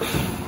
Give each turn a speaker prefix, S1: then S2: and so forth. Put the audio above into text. S1: you